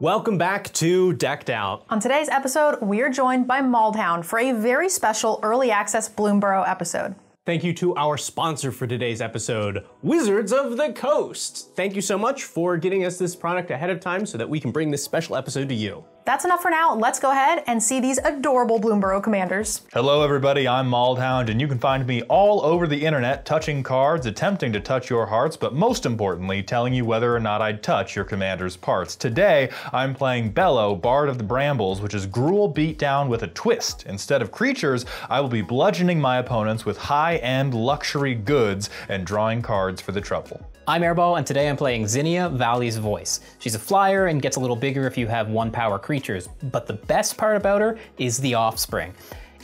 Welcome back to Decked Out. On today's episode, we are joined by Maldhound for a very special early access Bloomburrow episode. Thank you to our sponsor for today's episode, Wizards of the Coast. Thank you so much for getting us this product ahead of time so that we can bring this special episode to you. That's enough for now. Let's go ahead and see these adorable Bloomburrow commanders. Hello, everybody. I'm Maldhound, and you can find me all over the internet touching cards, attempting to touch your hearts, but most importantly, telling you whether or not I'd touch your commander's parts. Today, I'm playing Bello, Bard of the Brambles, which is Gruul beat down with a twist. Instead of creatures, I will be bludgeoning my opponents with high end luxury goods and drawing cards for the trouble. I'm Airball, and today I'm playing Zinnia, Valley's Voice. She's a flyer and gets a little bigger if you have one power creatures, but the best part about her is the offspring.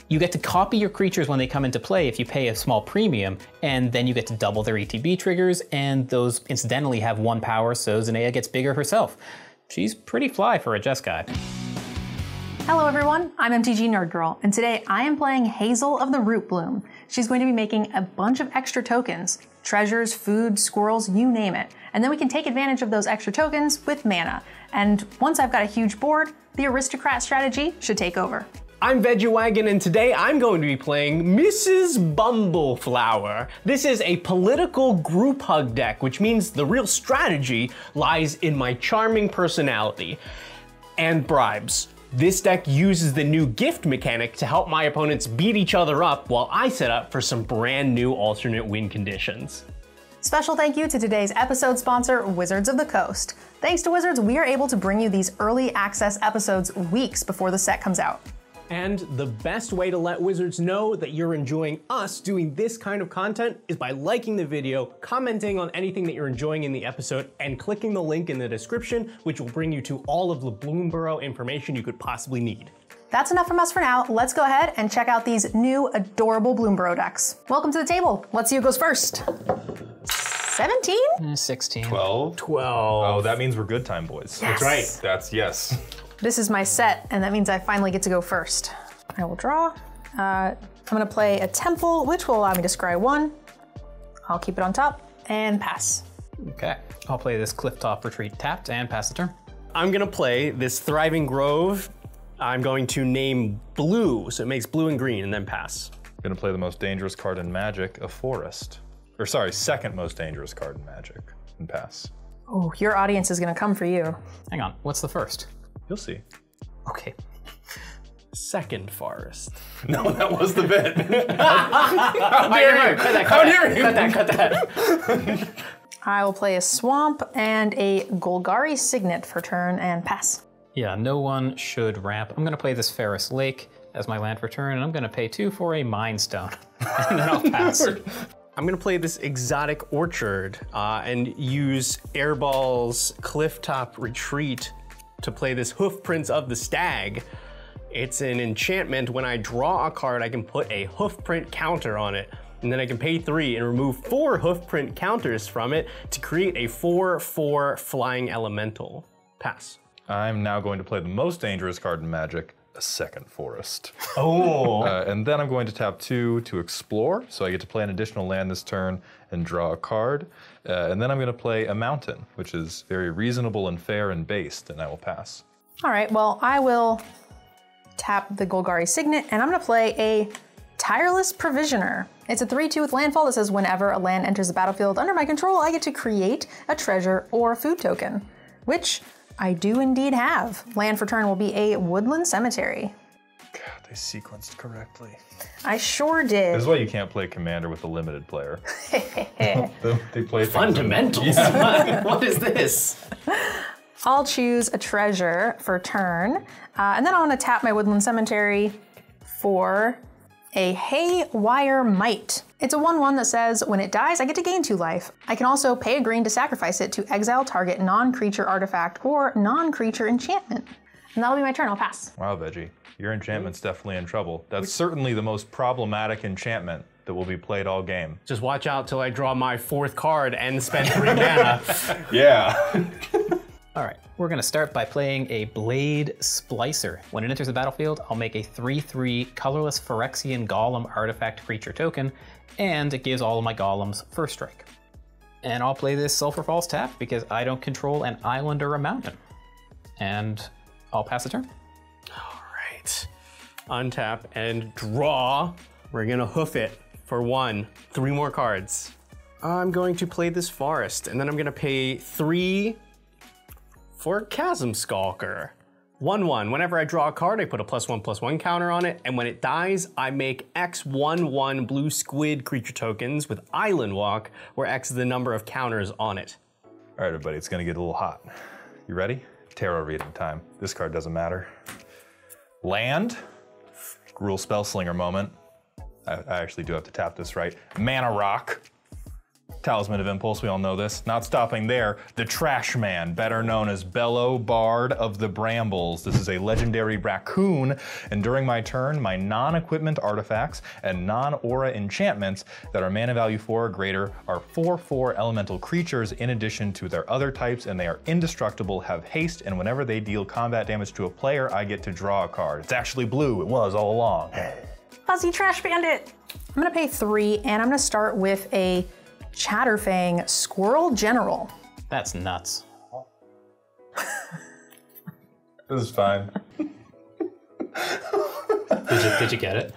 You get to copy your creatures when they come into play if you pay a small premium, and then you get to double their ETB triggers, and those incidentally have one power, so Zinnia gets bigger herself. She's pretty fly for a Jeskai. Hello everyone, I'm MTG Nerd Girl, and today I am playing Hazel of the Root Bloom. She's going to be making a bunch of extra tokens, treasures, food, squirrels, you name it. And then we can take advantage of those extra tokens with mana. And once I've got a huge board, the aristocrat strategy should take over. I'm VeggieWagon, and today I'm going to be playing Mrs. Bumbleflower. This is a political group hug deck, which means the real strategy lies in my charming personality and bribes. This deck uses the new gift mechanic to help my opponents beat each other up while I set up for some brand new alternate win conditions. Special thank you to today's episode sponsor, Wizards of the Coast. Thanks to Wizards, we are able to bring you these early access episodes weeks before the set comes out. And the best way to let Wizards know that you're enjoying us doing this kind of content is by liking the video, commenting on anything that you're enjoying in the episode, and clicking the link in the description, which will bring you to all of the Bloomburrow information you could possibly need. That's enough from us for now. Let's go ahead and check out these new adorable Bloomburrow decks. Welcome to the table. Let's see who goes first. 17? Eh, 16. 12? 12. Oh, that means we're good time, boys. Yes. right. That's yes. This is my set, and that means I finally get to go first. I will draw. Uh, I'm gonna play a temple, which will allow me to scry one. I'll keep it on top and pass. Okay, I'll play this Clifftop Retreat tapped and pass the turn. I'm gonna play this Thriving Grove. I'm going to name blue, so it makes blue and green, and then pass. I'm Gonna play the most dangerous card in Magic, a forest. Or sorry, second most dangerous card in Magic, and pass. Oh, your audience is gonna come for you. Hang on, what's the first? You'll see. Okay. Second Forest. No, that was the bit. How dare you? Cut that, cut How dare you? cut that, cut that. I will play a swamp and a Golgari Signet for turn and pass. Yeah, no one should ramp. I'm gonna play this Ferris Lake as my land for turn, and I'm gonna pay two for a Mind Stone. and then I'll pass. I'm gonna play this exotic orchard uh, and use Airball's Clifftop Retreat to play this Hoofprints of the Stag. It's an enchantment. When I draw a card, I can put a hoof print counter on it. And then I can pay three and remove four hoof print counters from it to create a 4-4 flying elemental. Pass. I'm now going to play the most dangerous card in Magic, a second forest. Oh. Uh, and then I'm going to tap two to explore, so I get to play an additional land this turn and draw a card. Uh, and then I'm going to play a mountain, which is very reasonable and fair and based, and I will pass. All right, well, I will tap the Golgari Signet and I'm gonna play a Tireless Provisioner. It's a 3-2 with landfall that says whenever a land enters the battlefield under my control, I get to create a treasure or a food token, which I do indeed have. Land for turn will be a Woodland Cemetery. God, they sequenced correctly. I sure This did. is why you can't play Commander with a limited player. they, they play things in- Fundamentals. what is this? I'll choose a treasure for turn, uh, and then I want to tap my Woodland Cemetery for a Haywire Mite. It's a 1-1 that says, when it dies, I get to gain 2 life. I can also pay a green to sacrifice it to exile target non-creature artifact or non-creature enchantment. And that'll be my turn, I'll pass. Wow, Veggie, your enchantment's definitely in trouble. That's certainly the most problematic enchantment that will be played all game. Just watch out till I draw my fourth card and spend three mana. Yeah. All right, we're gonna start by playing a Blade Splicer. When it enters the battlefield, I'll make a 3-3 colorless Phyrexian Golem artifact creature token, and it gives all of my golems first strike. And I'll play this Sulfur Falls tap because I don't control an island or a mountain. and I'll pass the turn. Right. Untap and draw. We're gonna hoof it for one. Three more cards. I'm going to play this forest, and then I'm gonna pay three for Chasm Skulker. 1 1. Whenever I draw a card, I put a plus 1 plus 1 counter on it, and when it dies, I make X 1 1 blue squid creature tokens with Island Walk, where X is the number of counters on it. All right, everybody, it's gonna get a little hot. You ready? Tarot reading time. This card doesn't matter. Land, rule spell slinger moment. I, I actually do have to tap this right. Mana rock, Talisman of Impulse, we all know this. Not stopping there, the Trash Man, better known as Bello Bard of the Brambles. This is a legendary raccoon, and during my turn, my non-equipment artifacts and non-aura enchantments that are mana value 4 or greater are 4-4 elemental creatures in addition to their other types, and they are indestructible, have haste, and whenever they deal combat damage to a player, I get to draw a card. It's actually blue, it was all along. Fuzzy Trash Bandit. I'm gonna pay three, and I'm gonna start with a Chatterfang Squirrel General. That's nuts. This is fine. Did you, did you get it?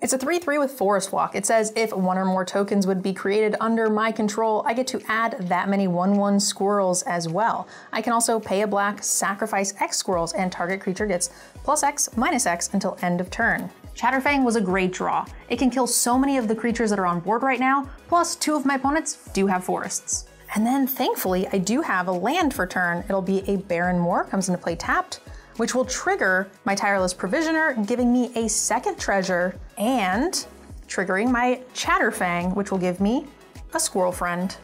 It's a 3-3 with Forest Walk. It says if one or more tokens would be created under my control, I get to add that many 1-1 squirrels as well. I can also pay a black, sacrifice X squirrels, and target creature gets plus X, minus X until end of turn. Chatterfang was a great draw. It can kill so many of the creatures that are on board right now, plus two of my opponents do have forests. And then thankfully, I do have a land for turn. It'll be a Barren Moor, comes into play tapped, which will trigger my Tireless Provisioner, giving me a second treasure, and triggering my Chatterfang, which will give me a Squirrel Friend.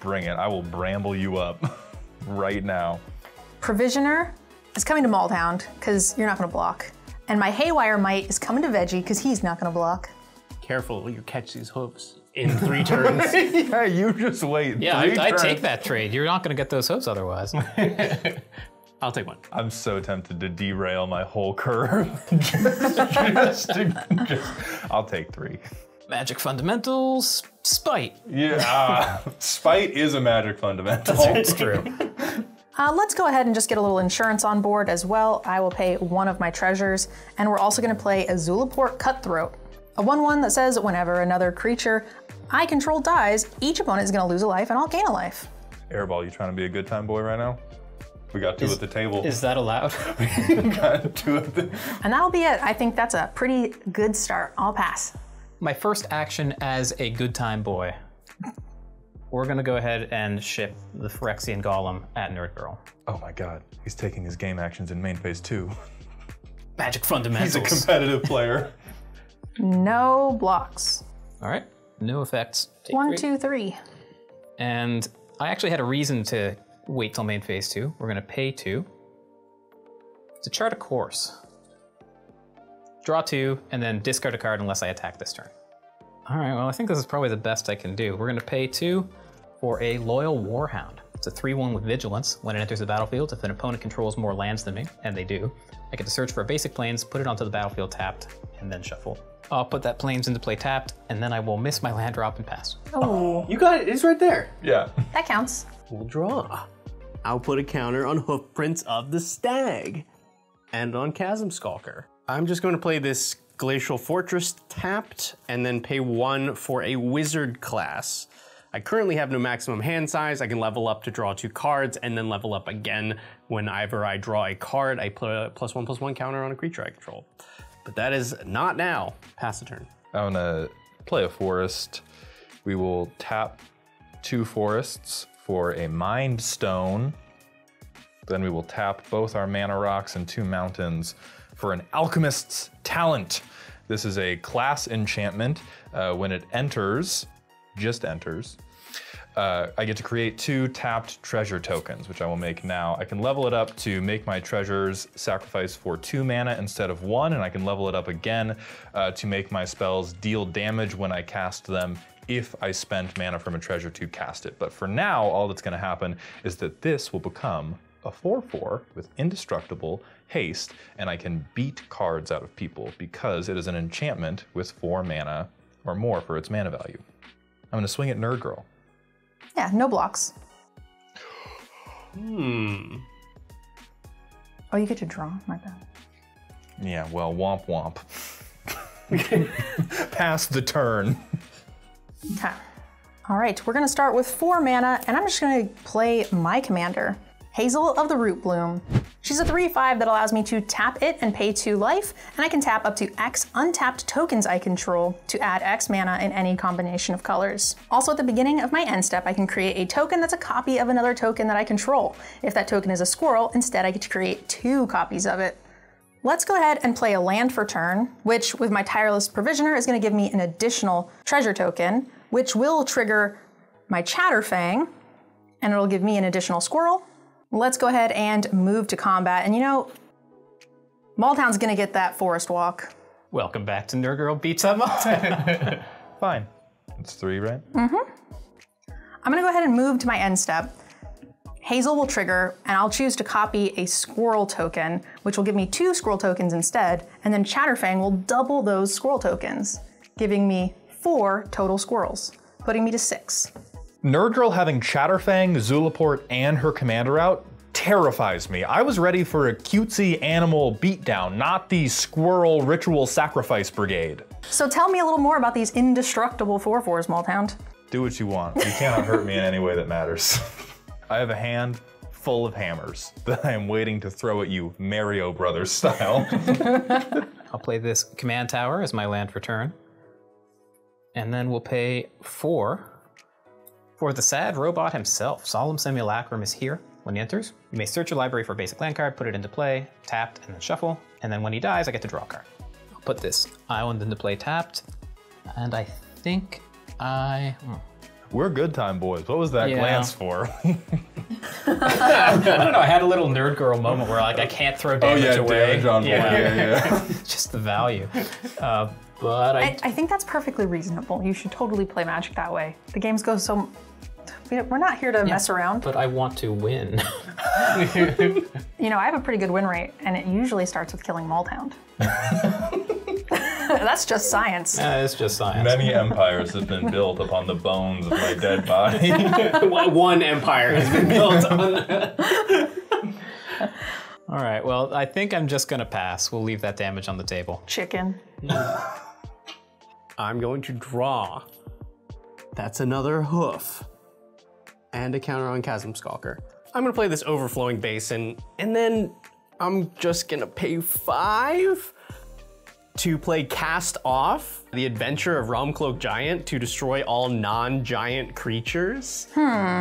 Bring it, I will bramble you up right now. Provisioner is coming to Maldhound, because you're not gonna block. And my Haywire mite is coming to Veggie, because he's not gonna block. Careful, you catch these hooves in three turns. yeah, you just wait. Yeah, three I, I'd take that trade. You're not going to get those hopes otherwise. I'll take one. I'm so tempted to derail my whole curve. just, just to- just- I'll take three. Magic fundamentals, spite. Yeah, ah, spite is a magic fundamental. It's true. Uh, let's go ahead and just get a little insurance on board as well. I will pay one of my treasures, and we're also going to play a Zulaport Cutthroat, a 1-1 that says whenever another creature I control dies, each opponent is going to lose a life and I'll gain a life. Airball, you trying to be a good time boy right now? We got two at the table. Is that allowed? got two at the. And that'll be it. I think that's a pretty good start. I'll pass. My first action as a good time boy. We're gonna go ahead and ship the Phyrexian Golem at Nerd Girl. Oh my god, he's taking his game actions in main phase two. Magic fundamentals. He's a competitive player. No blocks. All right, no effects. Take One, three. two, three. And I actually had a reason to wait till main phase two. We're gonna pay two to chart a course. Draw two, and then discard a card unless I attack this turn. All right, well, I think this is probably the best I can do. We're gonna pay two for a Loyal Warhound. It's a 3-1 with Vigilance. When it enters the battlefield, if an opponent controls more lands than me, and they do, I get to search for a basic planes, put it onto the battlefield tapped, and then shuffle. I'll put that planes into play tapped, and then I will miss my land drop and pass. Oh, You got it. It's right there. Yeah. that counts. We'll draw. I'll put a counter on Hoofprints of the Stag and on Chasm Skulker. I'm just going to play this Glacial Fortress tapped and then pay one for a Wizard class. I currently have no maximum hand size. I can level up to draw two cards and then level up again whenever I draw a card. I put a plus one plus one counter on a creature I control. But that is not now. Pass the turn. I'm gonna play a forest. We will tap two forests for a mind stone. Then we will tap both our mana rocks and two mountains for an alchemist's talent. This is a class enchantment. Uh, when it enters, just enters, uh, I get to create two tapped treasure tokens, which I will make now. I can level it up to make my treasures sacrifice for two mana instead of one, and I can level it up again uh, to make my spells deal damage when I cast them if I spend mana from a treasure to cast it. But for now, all that's gonna happen is that this will become a 4-4 with indestructible haste, and I can beat cards out of people because it is an enchantment with four mana or more for its mana value. I'm gonna swing at Nerd Girl. Yeah, no blocks. Hmm. Oh, you get to draw? My bad. Yeah, well, womp womp. Pass the turn. Okay. All right, we're gonna start with four mana, and I'm just gonna play my commander, Hazel of the Root Bloom. She's a 3-5 that allows me to tap it and pay 2 life, and I can tap up to X untapped tokens I control to add X mana in any combination of colors. Also at the beginning of my end step, I can create a token that's a copy of another token that I control. If that token is a squirrel, instead I get to create two copies of it. Let's go ahead and play a land for turn, which with my Tireless Provisioner is gonna give me an additional treasure token, which will trigger my Chatterfang, and it'll give me an additional squirrel. Let's go ahead and move to combat. And you know, Maldhound's gonna get that forest walk. Welcome back to Nerd Girl Beats Up Mountain. Fine. It's three, right? Mm-hmm. I'm gonna go ahead and move to my end step. Hazel will trigger, and I'll choose to copy a squirrel token, which will give me two squirrel tokens instead, and then Chatterfang will double those squirrel tokens, giving me four total squirrels, putting me to six. Nerd Girl having Chatterfang, Zulaport, and her commander out terrifies me. I was ready for a cutesy animal beatdown, not the squirrel ritual sacrifice brigade. So tell me a little more about these indestructible 4-4s, Maldhound. Do what you want. You cannot hurt me in any way that matters. I have a hand full of hammers that I am waiting to throw at you, Mario Brothers style. I'll play this command tower as my land return. And then we'll pay four for the sad robot himself. Solemn Simulacrum is here. When he enters, you may search your library for a basic land card, put it into play, tapped, and then shuffle. And then when he dies, I get to draw a card. I'll put this island into play tapped. And I think I. hmm. We're good time boys. What was that Yeah. glance for? I don't know. I had a little nerd girl moment where like I can't throw damage away. on Yeah. yeah. Just the value. Uh, but I, I, I think that's perfectly reasonable. You should totally play Magic that way. The games go so. We- We're not here to mess around. but I want to win. You know, I have a pretty good win rate, and it usually starts with killing Maldhound. that's just science. Uh, it's just science. Many empires have been built upon the bones of my dead body. One empire has been built on. All right. Well, I think I'm just gonna pass. We'll leave that damage on the table. Chicken. I'm going to draw. That's another hoof. And a counter on Chasm Skulker. I'm gonna play this Overflowing Basin, and then I'm just gonna pay five to play Cast Off, the adventure of Realmcloak Giant to destroy all non-giant creatures.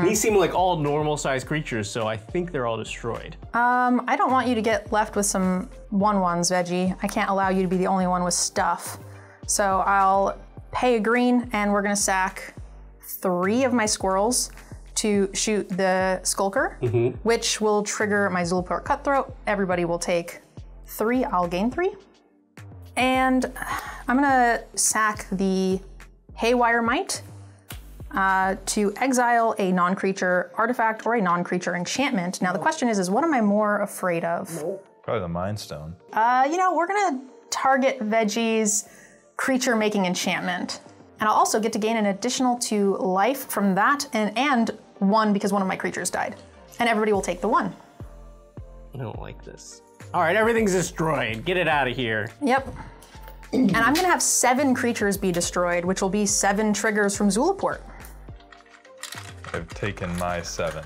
These seem like all normal-sized creatures, so I think they're all destroyed. Um, I don't want you to get left with some one ones, Veggie. I can't allow you to be the only one with stuff. So I'll pay a green, and we're gonna sack three of my squirrels to shoot the Skulker, which will trigger my Zulaport Cutthroat. Everybody will take three. I'll gain three. And I'm gonna sack the Haywire Mite uh, to exile a non-creature artifact or a non-creature enchantment. Now the question is, is what am I more afraid of? Probably the Mind Stone. Uh, you know, we're gonna target Veggie's creature-making enchantment. And I'll also get to gain an additional two life from that and, and one because one of my creatures died. And everybody will take the one. I don't like this. All right, everything's destroyed. Get it out of here. Yep. and I'm gonna have seven creatures be destroyed, which will be seven triggers from Zulaport. I've taken my seven.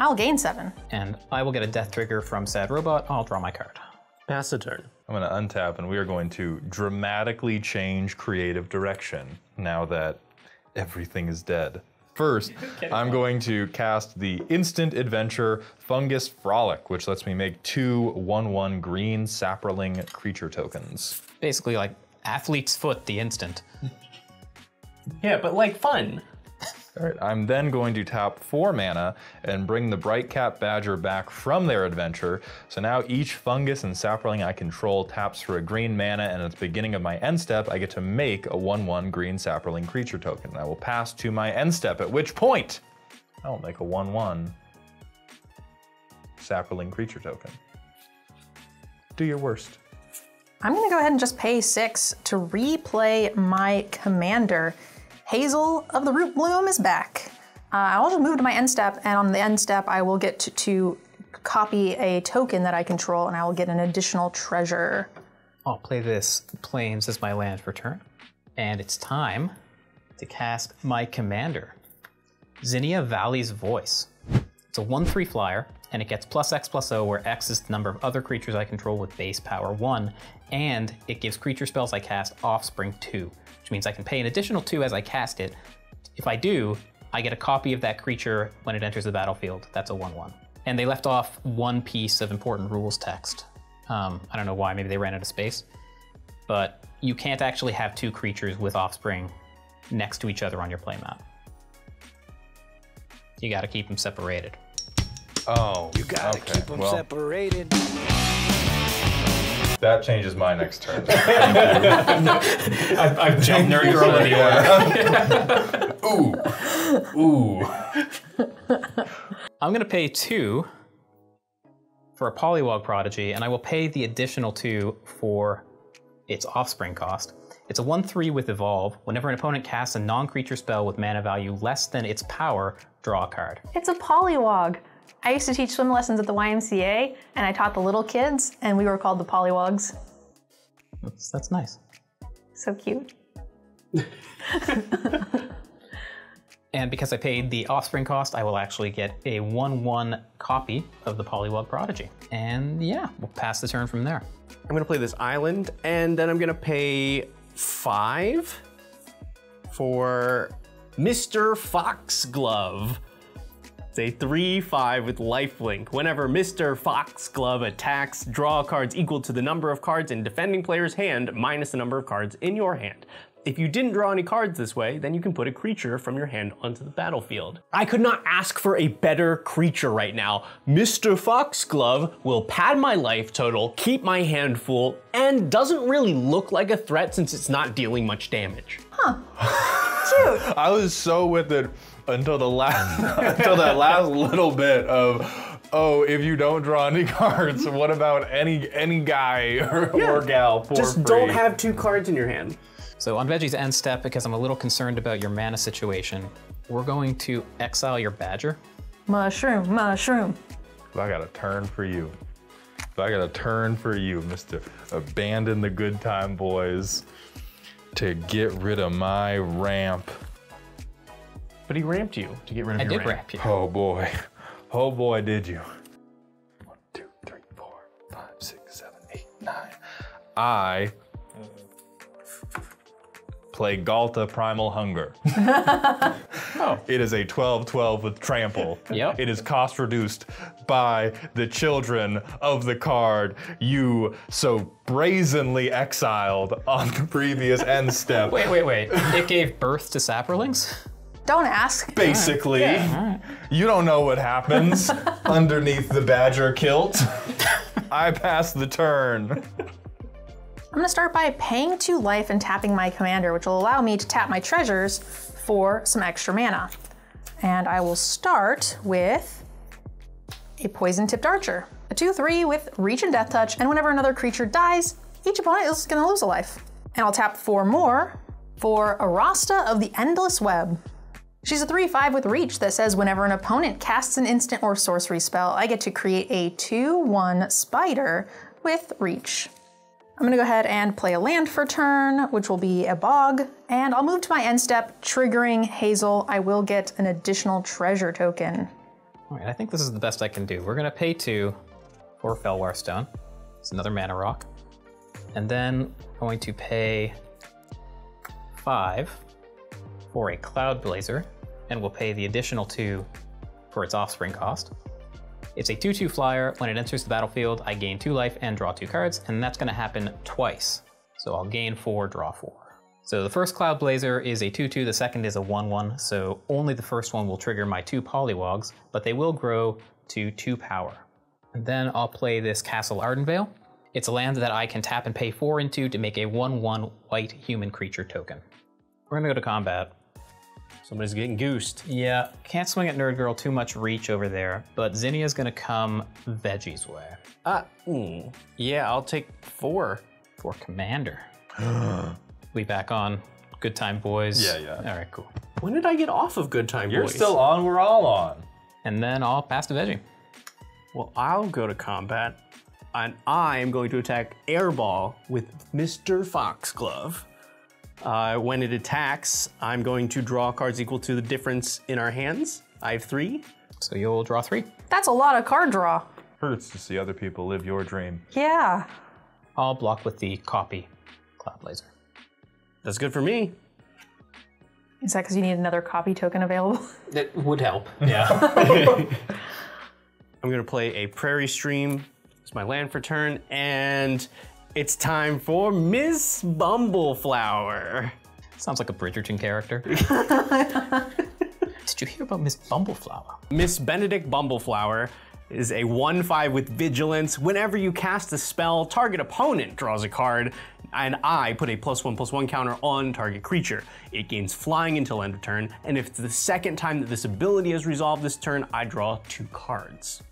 I'll gain seven. And I will get a death trigger from Sad Robot. I'll draw my card. Pass the turn. I'm going to untap and we are going to dramatically change creative direction now that everything is dead. First, I'm going to cast the instant adventure Fungus Frolic, which lets me make two 1 1 green saproling creature tokens. Basically, like Athlete's Foot, the instant. Yeah, but like fun. All right, I'm then going to tap four mana and bring the Brightcap Badger back from their adventure. So now each fungus and sapling I control taps for a green mana, and at the beginning of my end step, I get to make a 1 1 green sapling creature token. I will pass to my end step, at which point I will make a 1 1 sapling creature token. Do your worst. I'm gonna go ahead and just pay six to replay my commander. Hazel of the Root Bloom is back. Uh, I also just move to my end step, and on the end step, I will get to, to copy a token that I control and I will get an additional treasure. I'll play this Plains as my land for turn. And it's time to cast my commander, Zinnia Valley's Voice. It's a 1 3 flyer, and it gets plus X plus O, where X is the number of other creatures I control with base power 1, and it gives creature spells I cast offspring 2, which means I can pay an additional 2 as I cast it. If I do, I get a copy of that creature when it enters the battlefield. That's a 1 1. And they left off one piece of important rules text. Um, I don't know why, maybe they ran out of space. But you can't actually have two creatures with offspring next to each other on your playmat. You gotta keep them separated. Oh, You gotta okay, keep them well, separated. That changes my next turn. I've, I've jumped Nerd Girl in the order. Ooh. I'm gonna pay two for a Polywog Prodigy, and I will pay the additional two for its offspring cost. It's a 1 3 with Evolve. Whenever an opponent casts a non creature spell with mana value less than its power, draw a card. It's a polywog. I used to teach swim lessons at the YMCA and I taught the little kids and we were called the polywogs. That's, that's nice. So cute. And because I paid the offspring cost, I will actually get a 1 1 copy of the Polywog Prodigy. And yeah, we'll pass the turn from there. I'm gonna play this island, and then I'm gonna pay five for Mr. Foxglove. It's a 3-5 with lifelink. Whenever Mr. Foxglove attacks, draw cards equal to the number of cards in defending player's hand minus the number of cards in your hand. If you didn't draw any cards this way, then you can put a creature from your hand onto the battlefield. I could not ask for a better creature right now. Mr. Foxglove will pad my life total, keep my hand full, and doesn't really look like a threat since it's not dealing much damage. Huh. Cute. I was so with it until the last until that last little bit of oh if you don't draw any cards what about any any guy or, or gal for Just free? don't have two cards in your hand. So on Veggie's end step, because I'm a little concerned about your mana situation, we're going to exile your Badger. Mushroom, mushroom. I got a turn for you. I got a turn for you, Mr. Abandon the Good Time Boys to get rid of my ramp. But he ramped you to get rid of I your did ramp. wrap you. Oh boy. Oh boy, did you. One, two, three, four, five, six, seven, eight, nine. I play Ghalta Primal Hunger. Oh. It is a 12-12 with trample. Yep. It is cost reduced by the children of the card you so brazenly exiled on the previous end step. Wait, wait, wait. it gave birth to Saprolings? Don't ask. Basically, you don't know what happens underneath the badger kilt. I pass the turn. I'm gonna start by paying two life and tapping my commander, which will allow me to tap my treasures for some extra mana. And I will start with a poison tipped archer. A 2-3 with reach and death touch, and whenever another creature dies, each opponent is gonna lose a life. And I'll tap four more for Arasta of the Endless Web. She's a 3-5 with reach that says whenever an opponent casts an instant or sorcery spell, I get to create a 2-1 spider with reach. I'm gonna go ahead and play a land for turn, which will be a bog, and I'll move to my end step, triggering Hazel. I will get an additional treasure token. All right, I think this is the best I can do. We're gonna pay two for Felwar Stone. It's another mana rock. And then I'm going to pay five for a Cloudblazer, and we'll pay the additional two for its offspring cost. It's a 2-2 flyer. When it enters the battlefield, I gain two life and draw two cards, and that's gonna happen twice. So I'll gain four, draw four. So the first Cloudblazer is a 2-2, the second is a 1-1, so only the first one will trigger my two Polywogs, but they will grow to two power. And then I'll play this Castle Ardenvale. It's a land that I can tap and pay four into to make a 1-1 white human creature token. We're gonna go to combat. Somebody's getting goosed. Yeah, can't swing at Nerd Girl too much reach over there, but Zinnia's gonna come Veggie's way Uh, mm, yeah, I'll take four. for Commander. we back on. Good time, boys. Yeah, yeah. All right, cool. When did I get off of Good Time You're Boys? still on, we're all on. And then I'll pass to Veggie. Well, I'll go to combat, and I am going to attack Airball with Mr. Foxglove. Uh, when it attacks, I'm going to draw cards equal to the difference in our hands. I have three. So you'll draw three. That's a lot of card draw. Hurts to see other people live your dream. Yeah. I'll block with the copy Cloudblazer. That's good for me. Is that because you need another copy token available? That would help. Yeah. I'm gonna play a Prairie Stream. It's my land for turn, and it's time for Miss Bumbleflower. Sounds like a Bridgerton character. Did you hear about Miss Bumbleflower? Miss Benedict Bumbleflower is a 1-5 with vigilance. Whenever you cast a spell, target opponent draws a card, and I put a plus one plus one counter on target creature. It gains flying until end of turn, and if it's the second time that this ability is resolved this turn, I draw two cards.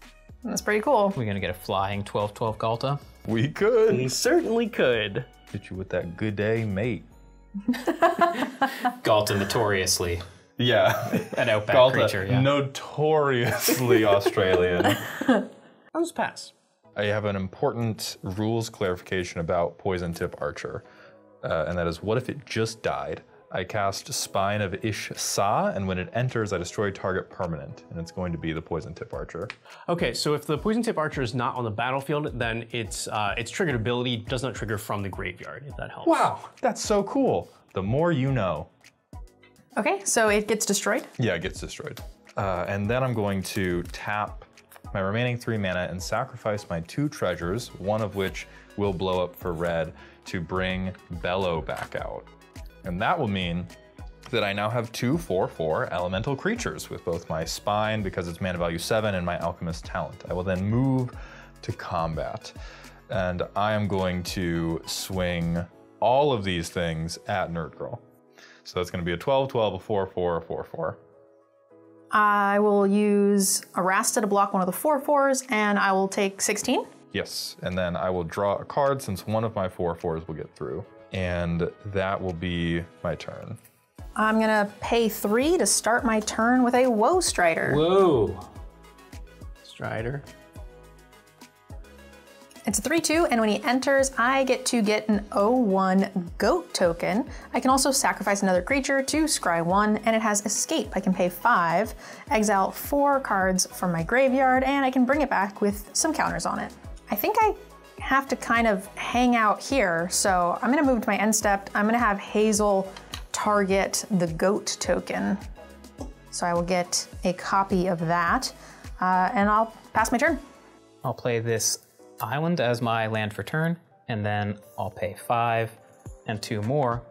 That's pretty cool. We're gonna get a flying 12-12 Ghalta. We could We certainly could. hit you with that good day, mate. Ghalta notoriously Yeah. an outback Ghalta, creature. Yeah. notoriously Australian. I'll just pass. I have an important rules clarification about Poison Tip Archer, uh, and that is what if it just died? I cast Spine of Ish Sah, and when it enters, I destroy target permanent, and it's going to be the Poison Tip Archer. Okay, so if the poison tip archer is not on the battlefield, then its uh, its triggered ability does not trigger from the graveyard. If that helps. Wow, that's so cool. The more you know. Okay, so it gets destroyed. Yeah, it gets destroyed. Uh, and then I'm going to tap my remaining three mana and sacrifice my two treasures, one of which will blow up for red to bring Bello back out. And that will mean that I now have two 4 4 elemental creatures with both my spine because it's mana value 7 and my alchemist talent. I will then move to combat. And I am going to swing all of these things at Nerd Girl. So that's going to be a 12 12, a 4 4, a 4 4. I will use Arasta to block one of the 4 4s, and I will take 16. Yes, and then I will draw a card since one of my 4 4s will get through. And that will be my turn. I'm gonna pay 3 to start my turn with a Woe Strider. Whoa. Strider. It's a 3 2, and when he enters, I get to get an 0 1 goat token. I can also sacrifice another creature to scry 1, and it has escape. I can pay 5, exile 4 cards from my graveyard, and I can bring it back with some counters on it. I think I have to kind of hang out here, so I'm gonna move to my end step. I'm gonna have Hazel target the goat token. So I will get a copy of that, uh, and I'll pass my turn. I'll play this island as my land for turn, and then I'll pay five and two more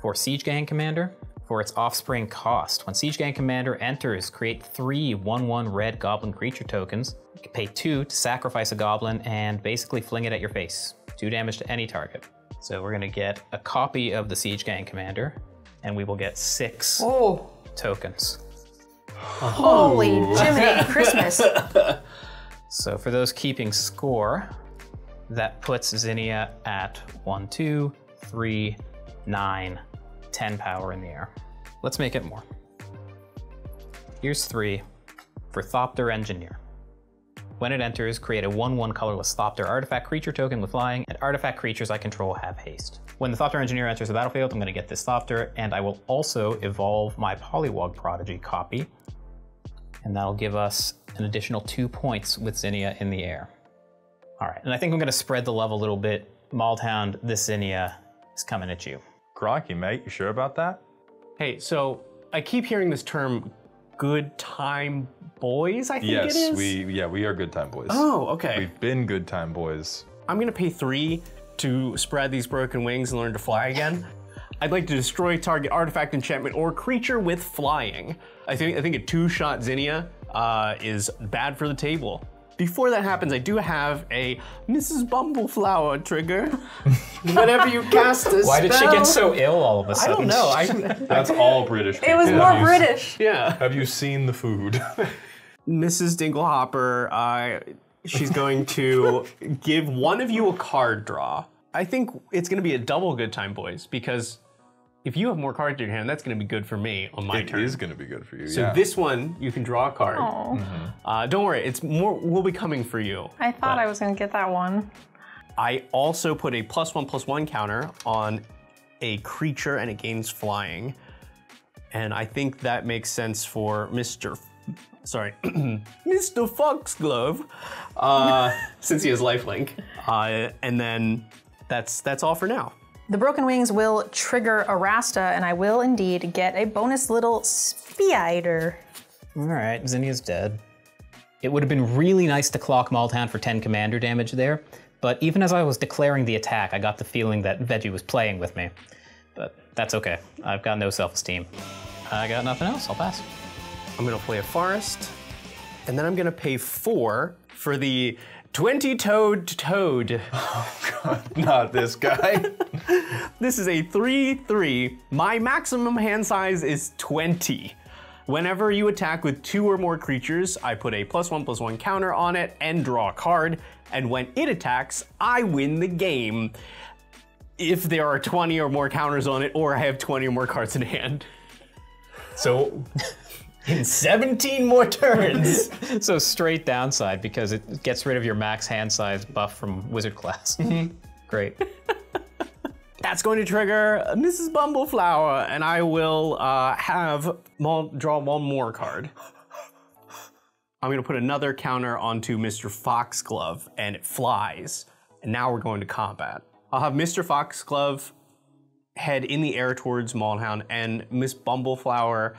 for Siege Gang Commander for its offspring cost. When Siege Gang Commander enters, create three 1 1 red goblin creature tokens. You can pay two to sacrifice a goblin and basically fling it at your face. Two damage to any target. So we're gonna get a copy of the Siege Gang Commander, and we will get six Oh, tokens. holy oh. Jiminy Christmas. So for those keeping score, that puts Zinnia at 1, 2, 3, 9, 10 power in the air. Let's make it more. Here's 3 for Thopter Engineer. When it enters, create a 1-1 colorless Thopter artifact creature token with flying, and artifact creatures I control have haste. When the Thopter Engineer enters the battlefield, I'm going to get this Thopter, and I will also evolve my Polywog Prodigy copy, and that'll give us an additional two points with Zinnia in the air. All right, and I think I'm gonna spread the love a little bit. Maldhound, this Zinnia is coming at you. Crocky, mate, you sure about that? Hey, so I keep hearing this term good time boys, I think yes, it is. we yeah, we are good time boys. Oh, okay. We've been good time boys. I'm gonna pay three to spread these broken wings and learn to fly again. I'd like to destroy target artifact, enchantment, or creature with flying. I think I think a two-shot Zinnia uh, is bad for the table. Before that happens, I do have a Mrs. Bumbleflower trigger. Whenever you cast a Why did she get so ill all of a I sudden? I don't know. I, That's all British. It was people. more Have you- British. yeah. Have you seen the food? Mrs. Dinglehopper, uh, she's going to give one of you a card draw. I think it's going to be a double good time, boys, because if you have more cards in your hand, that's going to be good for me on my It turn. is going to be good for you. So yeah. this one, you can draw a card. Oh, Uh, don't worry, it's more. We'll be coming for you. I thought I was gonna get that one. I also put a plus one plus one counter on a creature and it gains flying. And I think that makes sense for Mr. Sorry, Mr. Foxglove, uh, since he has lifelink. Uh, and then that's that's all for now. The Broken Wings will trigger Arasta, and I will indeed get a bonus little spider. All right, Zinnia's dead. It would have been really nice to clock Maldhound for 10 commander damage there, but even as I was declaring the attack, I got the feeling that Veggie was playing with me. But that's okay. I've got no self-esteem. I got nothing else. I'll pass. I'm gonna play a forest, and then I'm gonna pay four for the 20 toed toad. Oh god, not this guy. This is a 3 3. My maximum hand size is 20. Whenever you attack with two or more creatures, I put a plus one plus one counter on it and draw a card. And when it attacks, I win the game. If there are 20 or more counters on it, or I have 20 or more cards in hand. So, in 17 more turns, So straight downside because it gets rid of your max hand size buff from wizard class. Great. that's going to trigger Mrs. Bumbleflower, and I will uh, have Mal- draw one more card. I'm going to put another counter onto Mr. Foxglove, and it flies. And now we're going to combat. I'll have Mr. Foxglove head in the air towards Maldhound, and Miss Bumbleflower,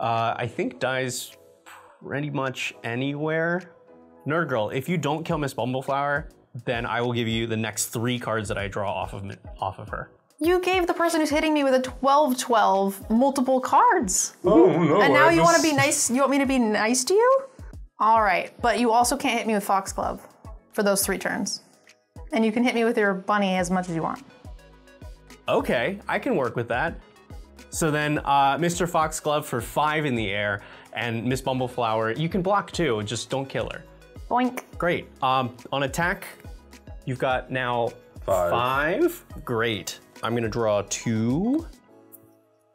uh, I think, dies pretty much anywhere. Nerd Girl, if you don't kill Miss Bumbleflower, then I will give you the next three cards that I draw off of off of her. You gave the person who's hitting me with a 12 12 multiple cards. oh no! And now I you want to be nice? You want me to be nice to you? All right, but you also can't hit me with Fox Foxglove for those three turns. And you can hit me with your bunny as much as you want. Okay, I can work with that. So then, uh, Mr. Foxglove for five in the air, and Miss Bumbleflower, you can block too, just don't kill her. Boink. Great. Um, on attack, you've got now Five. five. Great. I'm gonna draw two.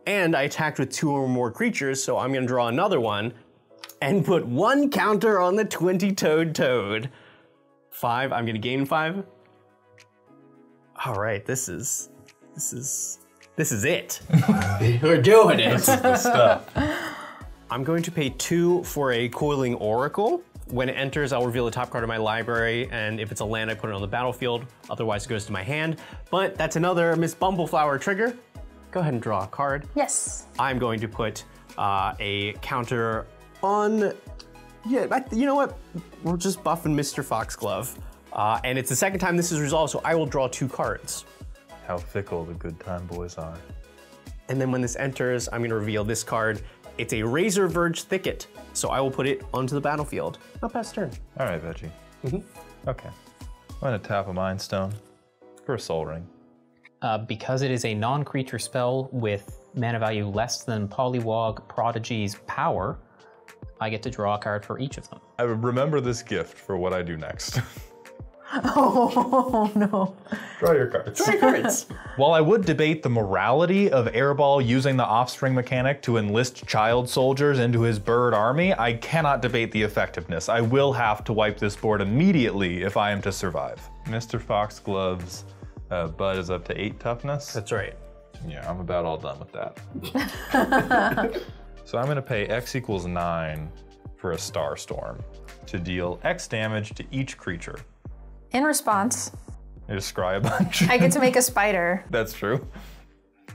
And I attacked with two or more creatures, so I'm gonna draw another one and put one counter on the 20 toed toad. Five, I'm gonna gain five. All right, this is, this is, this is it. We're doing it. stuff. I'm going to pay two for a Coiling Oracle. When it enters, I'll reveal the top card of my library, and if it's a land, I put it on the battlefield. Otherwise, it goes to my hand. But that's another Miss Bumbleflower trigger. Go ahead and draw a card. Yes. I'm going to put uh, a counter on. Yeah, I, you know what? We're just buffing Mr. Foxglove. Uh, and it's the second time this is resolved, so I will draw two cards. How fickle the good time boys are. And then when this enters, I'm gonna reveal this card. It's a Razorverge Thicket, so I will put it onto the battlefield. Not pass turn. All right, Veggie. Okay. I'm gonna tap a Mind Stone for a Sol Ring. Uh, because it is a non-creature spell with mana value less than Polywog Prodigy's power, I get to draw a card for each of them. I remember this gift for what I do next. Oh no. Draw your cards. cards. While I would debate the morality of Airball using the offspring mechanic to enlist child soldiers into his bird army, I cannot debate the effectiveness. I will have to wipe this board immediately if I am to survive. Mr. Foxglove's uh, bud is up to eight toughness. That's right. Yeah, I'm about all done with that. so I'm gonna pay X equals nine for a Starstorm to deal X damage to each creature. In response, I just scry a bunch. I get to make a spider. That's true.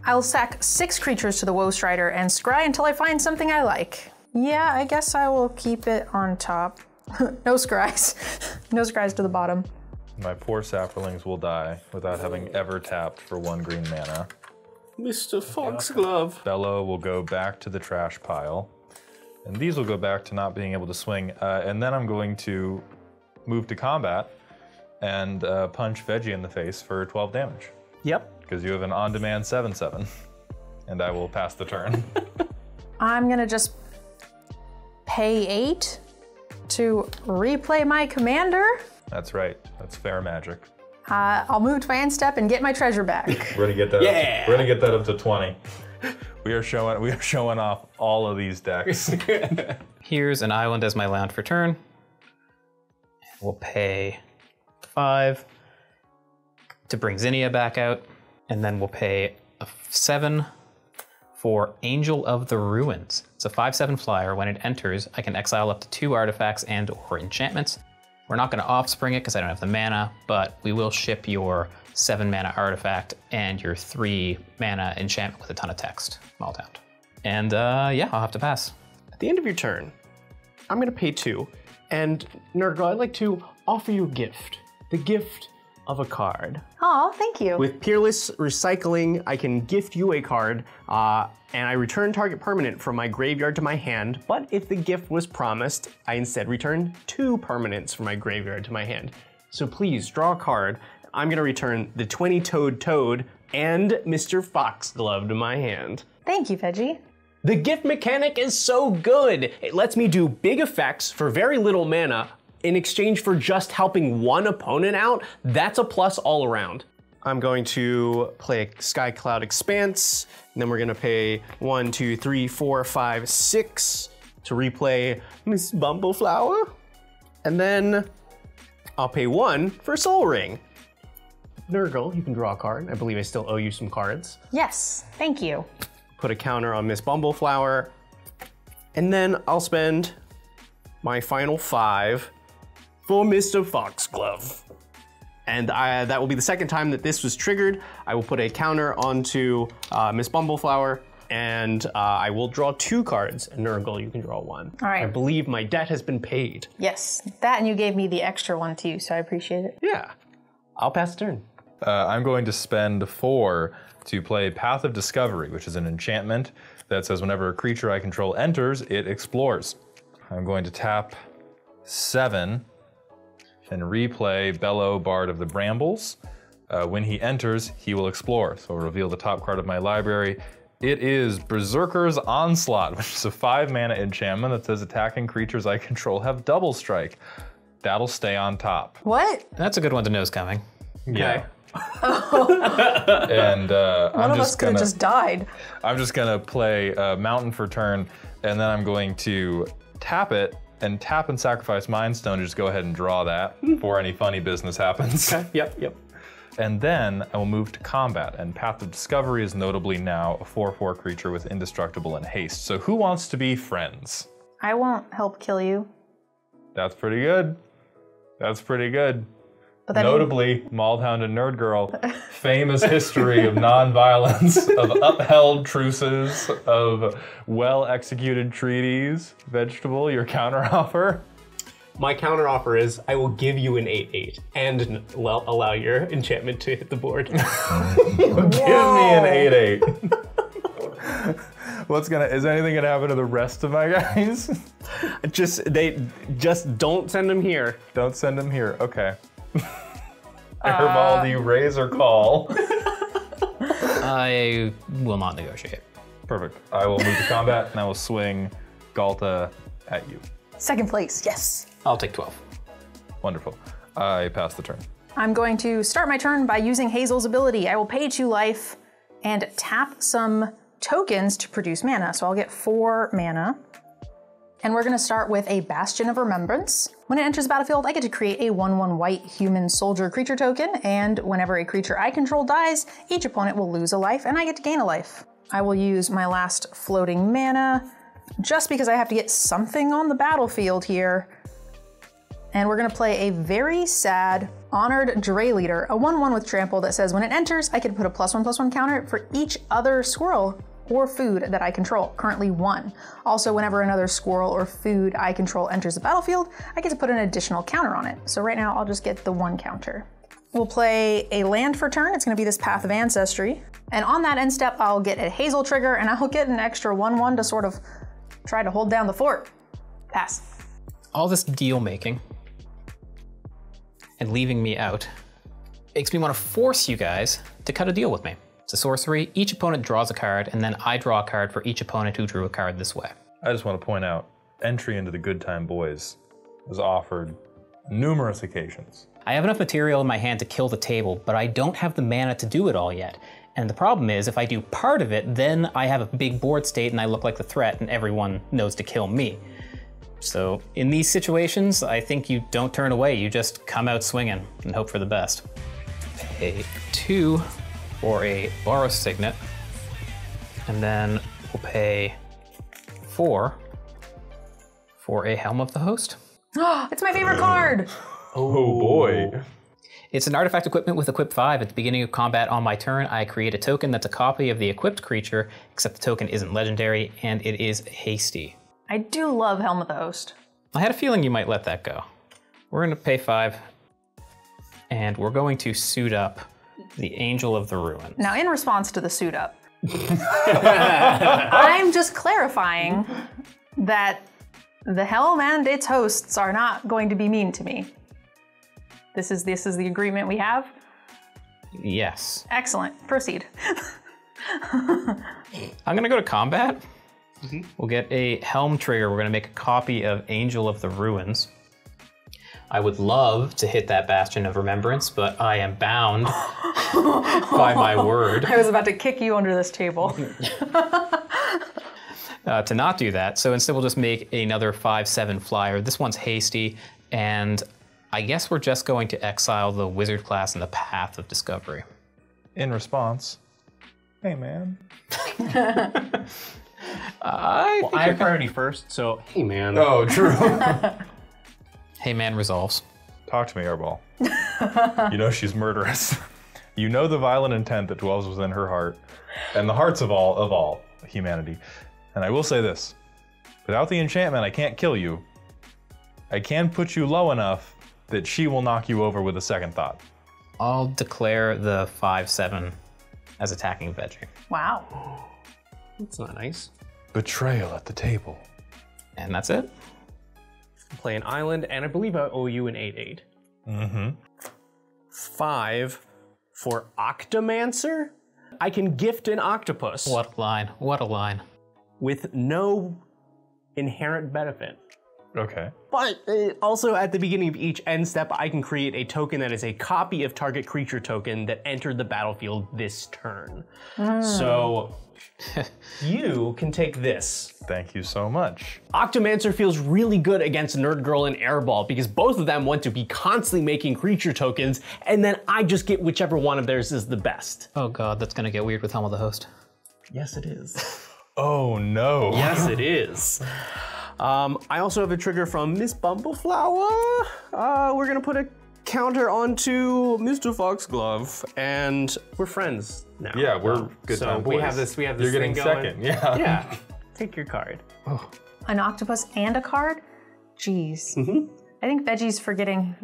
I'll sack six creatures to the Woe Strider and scry until I find something I like. Yeah, I guess I will keep it on top. no scries. no scries to the bottom. My poor saplings will die without having ever tapped for one green mana. Mr. Foxglove. Bello will go back to the trash pile. And these will go back to not being able to swing. Uh, and then I'm going to move to combat and uh, punch Veggie in the face for 12 damage. Yep. Because you have an on demand 7 7. And I will pass the turn. I'm gonna just pay eight to replay my commander. That's right. That's fair magic. Uh, I'll move to my end step and get my treasure back. We're gonna get that. Yeah. Up to, we're gonna get that up to twenty. We are showing we are showing off all of these decks. Here's an island as my land for turn. We'll pay five to bring Zinnia back out, and then we'll pay a seven for Angel of the Ruins. It's a five-seven flyer. When it enters, I can exile up to two artifacts and/or enchantments. We're not going to offspring it because I don't have the mana, but we will ship your seven mana artifact and your three mana enchantment with a ton of text, Maldhound. And uh, yeah, I'll have to pass. At the end of your turn, I'm gonna pay two. And Nerd Girl, I'd like to offer you a gift. The gift of a card. Oh, thank you. With Peerless Recycling, I can gift you a card, uh, and I return target permanent from my graveyard to my hand. But if the gift was promised, I instead return two permanents from my graveyard to my hand. So please draw a card. I'm gonna return the 20 toed toad and Mr. Foxglove to my hand. Thank you, Veggie. The gift mechanic is so good. It lets me do big effects for very little mana in exchange for just helping one opponent out. That's a plus all around. I'm going to play Skycloud Expanse, and then we're gonna pay one, two, three, four, five, six to replay Miss Bumbleflower. And then I'll pay one for Sol Ring. Nerd Girl, you can draw a card. I believe I still owe you some cards Yes, thank you. put a counter on Miss Bumbleflower, and then I'll spend my final five for Mr. Foxglove. And I, that will be the second time that this was triggered. I will put a counter onto uh, Miss Bumbleflower, and uh, I will draw two cards. And Nerd Girl, you can draw one. All right. I believe my debt has been paid. Yes, that and you gave me the extra one too, so I appreciate it. Yeah. I'll pass the turn. Uh, I'm going to spend four to play Path of Discovery, which is an enchantment that says whenever a creature I control enters, it explores. I'm going to tap seven and replay Bello Bard of the Brambles. Uh, when he enters, he will explore. So I'll reveal the top card of my library. It is Berserker's Onslaught, which is a five mana enchantment that says attacking creatures I control have double strike. That'll stay on top. What? That's a good one to know is coming. Yeah. and uh, One I'm of us just could have gonna just died. I'm just gonna play uh, Mountain for turn, and then I'm going to tap it and tap and sacrifice Mind Stone to just go ahead and draw that hmm. before any funny business happens. Yep, yep. And then I will move to combat. And Path of Discovery is notably now a 4-4 creature with indestructible and haste. So who wants to be friends? I won't help kill you. That's pretty good. That's pretty good. But that Notably, Maldhound and Nerd Girl, famous history of nonviolence, of upheld truces, of well executed treaties. Vegetable, your counteroffer. My counteroffer is I will give you an 8 8 and n- well, allow your enchantment to hit the board. Give me an 8 8. What's gonna, is anything gonna happen to the rest of my guys? just they just don't send them here. Don't send them here. Okay. Airball, do you raise or call? I will not negotiate. Perfect. I will move to combat and I will swing Ghalta at you. Second place, yes. I'll take 12. Wonderful. I pass the turn. I'm going to start my turn by using Hazel's ability. I will pay two life and tap some tokens to produce mana. So I'll get four mana. And we're gonna start with a Bastion of Remembrance. When it enters the battlefield, I get to create a 1-1 white human soldier creature token, and whenever a creature I control dies, each opponent will lose a life, and I get to gain a life. I will use my last floating mana, just because I have to get something on the battlefield here. And we're gonna play a very sad Honored Dreyleader, a 1-1 with trample that says when it enters, I can put a plus one plus one counter for each other squirrel or food that I control, currently one. Also, whenever another squirrel or food I control enters the battlefield, I get to put an additional counter on it. So right now I'll just get the one counter. We'll play a land for turn. It's gonna be this Path of Ancestry. And on that end step, I'll get a Hazel trigger and I'll get an extra 1-1 to sort of try to hold down the fort. Pass. All this deal making and leaving me out makes me want to force you guys to cut a deal with me. It's a sorcery. Each opponent draws a card, and then I draw a card for each opponent who drew a card this way. I just want to point out entry into the Good Time Boys was offered numerous occasions. I have enough material in my hand to kill the table, but I don't have the mana to do it all yet. And the problem is, if I do part of it, then I have a big board state and I look like the threat, and everyone knows to kill me. So, in these situations, I think you don't turn away, you just come out swinging and hope for the best. Pay two for a Boros Signet, and then we'll pay four for a Helm of the Host. it's my favorite oh. card. Oh, oh boy. It's an artifact equipment with equip 5. At the beginning of combat on my turn, I create a token that's a copy of the equipped creature, except the token isn't legendary, and it is hasty. I do love Helm of the Host. I had a feeling you might let that go. We're going to pay 5, and we're going to suit up the Angel of the Ruin. Now, in response to the suit up, I'm just clarifying that the Helm and its hosts are not going to be mean to me. This is this is the agreement we have. Yes. Excellent. Proceed. I'm going to go to combat. Mm-hmm. We'll get a Helm trigger. We're going to make a copy of Angel of the Ruins. I would love to hit that Bastion of Remembrance, but I am bound by my word. I was about to kick you under this table. uh, to not do that. So instead, we'll just make another 5 7 flyer. This one's hasty, and I guess we're just going to exile the wizard class in the path of discovery. In response, hey man. I Well, I have priority first, so hey man. Oh, true. Hey man resolves. Talk to me, Airball. you know she's murderous. You know the violent intent that dwells within her heart, and the hearts of all of all humanity. And I will say this: without the enchantment, I can't kill you. I can put you low enough that she will knock you over with a second thought. I'll declare the 5 7 as attacking veggie. wow. That's not nice. Betrayal at the table. And that's it. Play an island, and I believe I owe you an 8 8. Mm-hmm. Five for Octomancer? I can gift an octopus What a line. What a line. with no inherent benefit. Okay. But uh, also at the beginning of each end step, I can create a token that is a copy of target creature token that entered the battlefield this turn. So you can take this. Thank you so much. Octomancer feels really good against Nerd Girl and Airball because both of them want to be constantly making creature tokens, and then I just get whichever one of theirs is the best. Oh god, that's gonna get weird with Helm of the Host. Yes, it is. Oh no. yes, it is. Um, I also have a trigger from Miss Bumbleflower. Uh, we're gonna put a counter onto Mr. Foxglove, and we're friends now. Yeah, we're good so time we boys. have this. We have this. You're getting thing going. second. Yeah. Yeah. Take your card. An octopus and a card? Jeez. Mm-hmm. I think Veggie's forgetting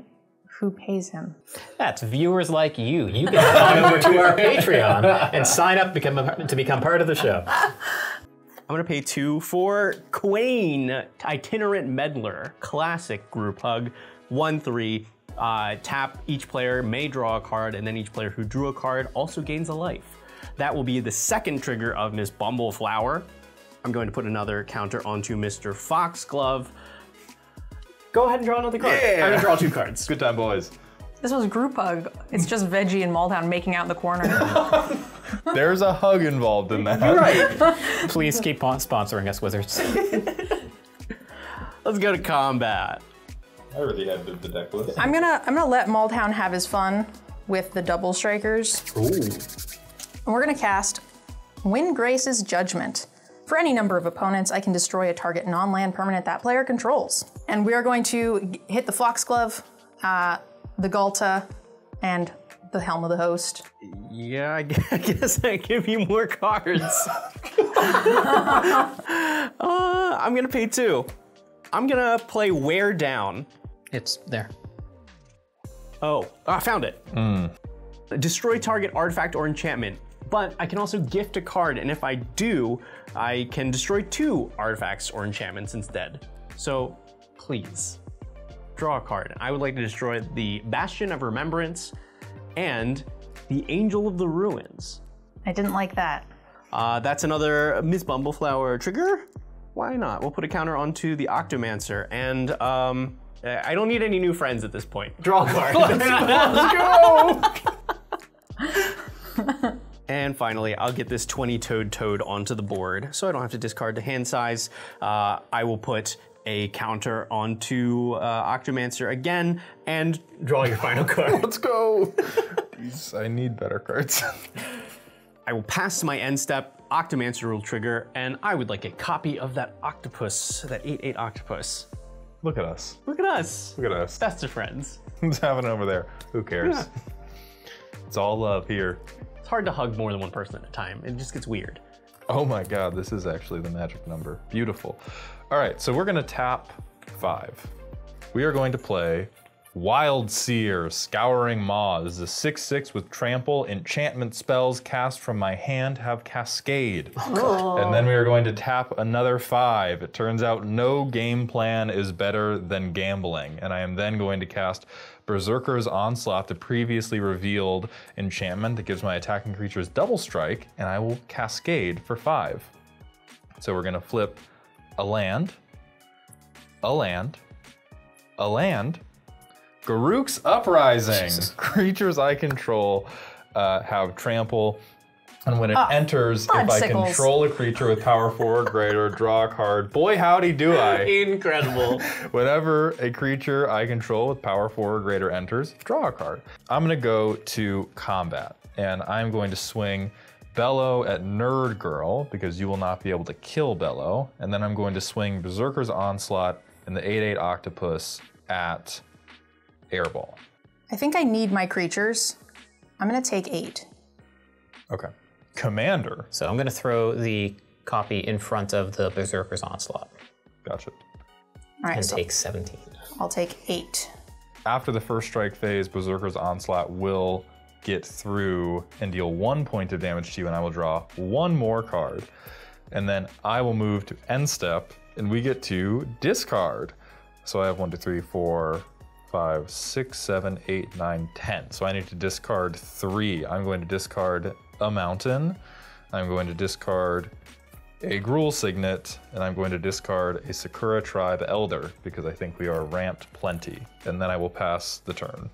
who pays him. That's viewers like you. You can head over to our Patreon and sign up become a, to become part of the show. I'm gonna pay two for Kwain, Itinerant Meddler, classic group hug, one three. Uh, tap each player may draw a card, and then each player who drew a card also gains a life. That will be the second trigger of Miss Bumbleflower. I'm going to put another counter onto Mr. Foxglove. Go ahead and draw another card. Yeah. I'm gonna draw two cards. Good time, boys. This was group hug. It's just Veggie and Maldhound making out in the corner. There's a hug involved in that. Right. Please keep on sponsoring us, Wizards. Let's go to combat. I already had the, the deck list. I'm gonna I'm gonna let Maldhound have his fun with the double strikers. And we're gonna cast Windgrace's Judgment. For any number of opponents, I can destroy a target non-land permanent that player controls. And we are going to hit the Foxglove, uh, the Ghalta, and the Helm of the Host. Yeah, I gu- I guess I give you more cards. uh, I'm gonna pay two. I'm gonna play Wear Down. It's there. Oh, I found it. Destroy target artifact or enchantment. But I can also gift a card, and if I do, I can destroy two artifacts or enchantments instead. So please, draw a card. I would like to destroy the Bastion of Remembrance and the Angel of the Ruins. I didn't like that. Uh, that's another Miss Bumbleflower trigger. Why not? We'll put a counter onto the Octomancer. And um, Uh, I don't need any new friends at this point. Draw a card. Let's go! And finally, I'll get this 20 toed toad onto the board so I don't have to discard the hand size. Uh, I will put a counter onto uh, Octomancer again and draw your final card. Let's go. These, I need better cards. I will pass my end step, Octomancer will trigger, and I would like a copy of that octopus, that 8-8 octopus. Look at us. Look at us. Look at us. Best of friends. What's happening over there? Who cares? It's all love here. It's hard to hug more than one person at a time. It just gets weird. Oh my god, this is actually the magic number. Beautiful. All right, so we're gonna tap five. We are going to play Wildsear, Scouring Maw. This is a 6-6 with trample. Enchantment spells cast from my hand have Cascade. Oh, and then we are going to tap another five. It turns out no game plan is better than gambling. And I am then going to cast Berserker's Onslaught, the previously revealed enchantment that gives my attacking creatures double strike, and I will Cascade for five. So we're gonna flip a land, a land, a land, Garruk's Uprising. Creatures I control uh, have trample. And when it enters, if I fudgesicles. control a creature with power four or greater, draw a card. Boy, howdy do I. Incredible. Whenever a creature I control with power four or greater enters, draw a card. I'm gonna go to combat, and I'm going to swing Bello at Nerd Girl because you will not be able to kill Bello. And then I'm going to swing Berserker's Onslaught and the 8-8 Octopus at Airball. I think I need my creatures. I'm gonna take eight. Okay. Commander. So I'm gonna throw the copy in front of the Berserker's Onslaught Gotcha. All right, and so take 17. I'll take eight. After the first strike phase, Berserker's Onslaught will get through and deal one point of damage to you, and I will draw one more card. And then I will move to end step, and we get to discard. So I have one, two, three, four, five, six, seven, eight, nine, ten. So I need to discard three. I'm going to discard a mountain. I'm going to discard a Gruul Signet, and I'm going to discard a Sakura Tribe Elder because I think we are ramped plenty. And then I will pass the turn.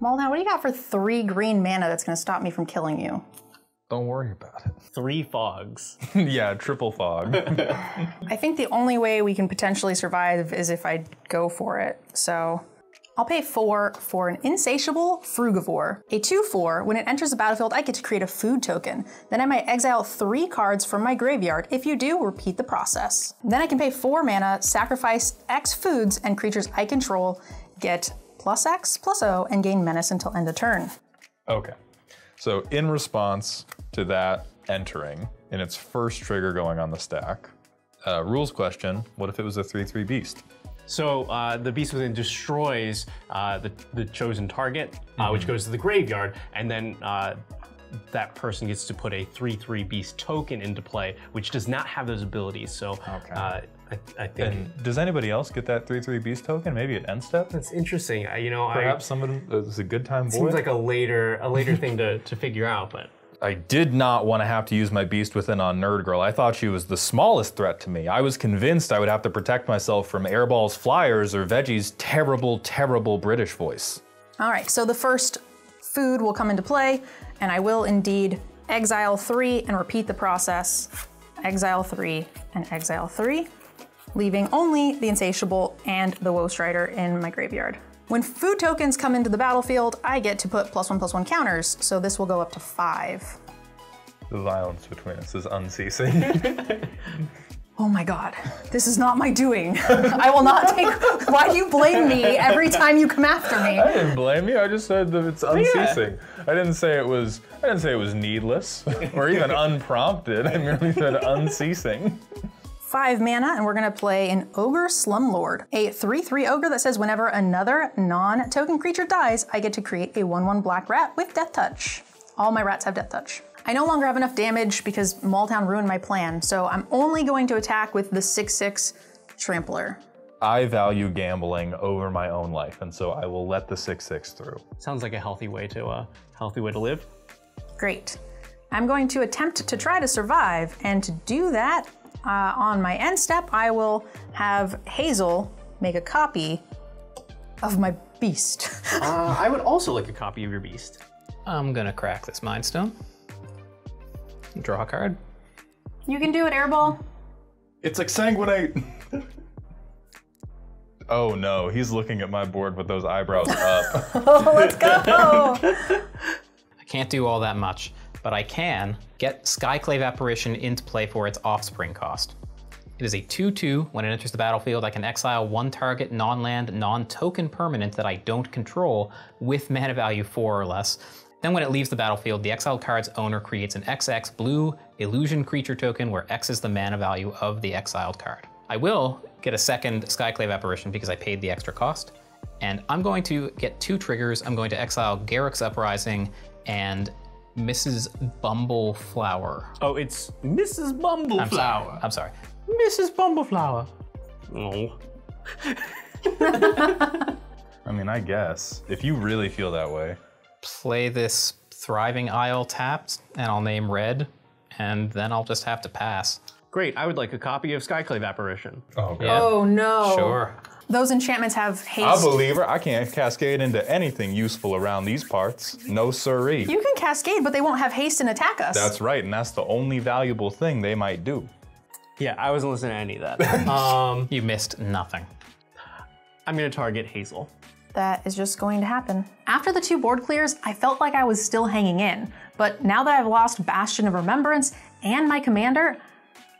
Well, now what do you got for three green mana that's gonna stop me from killing you? Don't worry about it. Three fogs. yeah, triple fog. I think the only way we can potentially survive is if I go for it. So I'll pay four for an insatiable frugivore. A 2-4, when it enters the battlefield, I get to create a food token. Then I might exile three cards from my graveyard. If you do, repeat the process. Then I can pay four mana, sacrifice X foods, and creatures I control get plus X, plus O, and gain menace until end of turn. okay. So in response to that entering, in its first trigger going on the stack, uh, rules question, what if it was a 3-3 beast? So uh, the Beast Within destroys uh, the, the chosen target, uh, which goes to the graveyard, and then uh, that person gets to put a 3-3 Beast token into play, which does not have those abilities. So Okay. uh, I, I think And does anybody else get that 3-3 beast token? Maybe at end step? that's interesting. I, you know, Perhaps some of someone is a good time I, boy? seems like a later a later thing to, to figure out, but I did not want to have to use my Beast Within on Nerd Girl. I thought she was the smallest threat to me. I was convinced I would have to protect myself from Airball's flyers or Veggie's terrible, terrible British voice. All right, so the first food will come into play, and I will indeed exile three and repeat the process. Exile three and exile three, leaving only the Insatiable and the Woe Strider in my graveyard. When food tokens come into the battlefield, I get to put plus one plus one counters, so this will go up to five. The violence between us is unceasing. Oh my god, this is not my doing. I will not take. Why do you blame me every time you come after me? I didn't blame you. I just said that it's unceasing. I didn't say it was. I didn't say it was needless or even unprompted. I merely said unceasing. Five mana, and we're gonna play an Ogre Slumlord, a 3-3 ogre that says whenever another non-token creature dies, I get to create a 1-1 black rat with Death Touch. All my rats have Death Touch. I no longer have enough damage because Maldhound ruined my plan, so I'm only going to attack with the 6-6 Trampler. I value gambling over my own life, and so I will let the six six through. sounds like a healthy way to uh, healthy way to live. Great. I'm going to attempt to try to survive, and to do that, uh, on my end step, I will have Hazel make a copy of my beast. Uh, I would also like a copy of your beast. I'm gonna crack this Mind Stone. Draw a card. you can do it, Airball. It's like sanguinate. oh no, he's looking at my board with those eyebrows up. oh, Let's go. I can't do all that much, but I can get Skyclave Apparition into play for its offspring cost. It is a 2-2. When it enters the battlefield, I can exile one target non-land, non-token permanent that I don't control with mana value 4 or less. Then when it leaves the battlefield, the exiled card's owner creates an XX blue illusion creature token where X is the mana value of the exiled card. I will get a second Skyclave Apparition because I paid the extra cost. And I'm going to get two triggers. I'm going to exile Garruk's Uprising and Mrs. Bumbleflower. Oh, it's Mrs. I'm sorry. Bumbleflower. I'm sorry. Mrs. Bumbleflower. Oh. I mean, I guess if you really feel that way. Play this Thriving Isle tapped, and I'll name Red, and then I'll just have to pass. Great, I would like a copy of Skyclave Apparition. Oh god. Yeah. oh no. Sure. Those enchantments have haste. I believe her. I can't cascade into anything useful around these parts. No siree. You can cascade, but they won't have haste and attack us. That's right, and that's the only valuable thing they might do. Yeah, I wasn't listening to any of that. um, You missed nothing. I'm gonna target Hazel. That is just going to happen. After the two board clears, I felt like I was still hanging in. But now that I've lost Bastion of Remembrance and my commander,